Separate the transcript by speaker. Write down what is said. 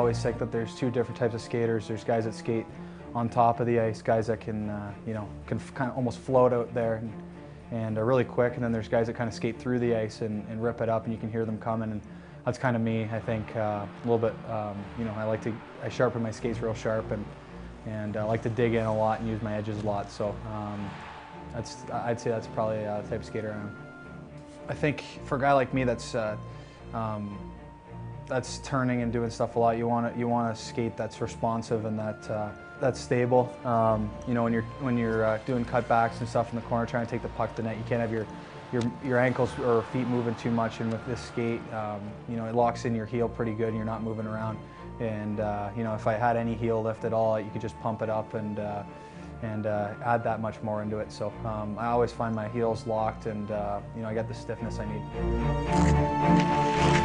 Speaker 1: always think that there's two different types of skaters. There's guys that skate on top of the ice, guys that can, uh, you know, can kind of almost float out there and, and are really quick. And then there's guys that kind of skate through the ice and, and rip it up, and you can hear them coming. And that's kind of me. I think uh, a little bit. Um, you know, I like to I sharpen my skates real sharp, and and I like to dig in a lot and use my edges a lot. So um, that's I'd say that's probably uh, the type of skater I am. I think for a guy like me, that's uh, um, that's turning and doing stuff a lot. You want to you want to skate that's responsive and that uh, that's stable. Um, you know, when you're when you're uh, doing cutbacks and stuff in the corner, trying to take the puck to net, you can't have your your your ankles or feet moving too much. And with this skate, um, you know, it locks in your heel pretty good, and you're not moving around. And uh, you know, if I had any heel lift at all, you could just pump it up and uh, and uh, add that much more into it. So um, I always find my heels locked, and uh, you know, I get the stiffness I need.